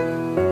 Amen.